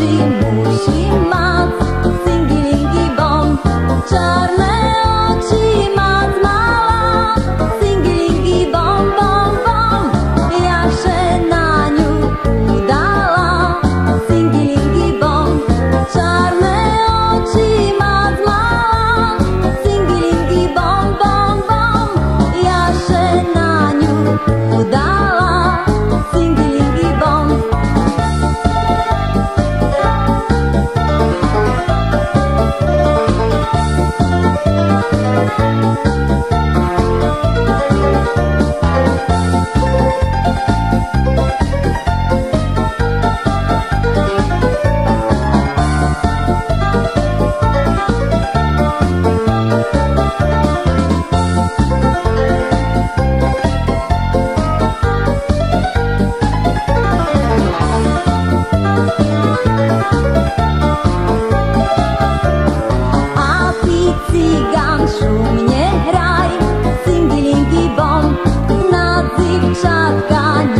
jak ucapkan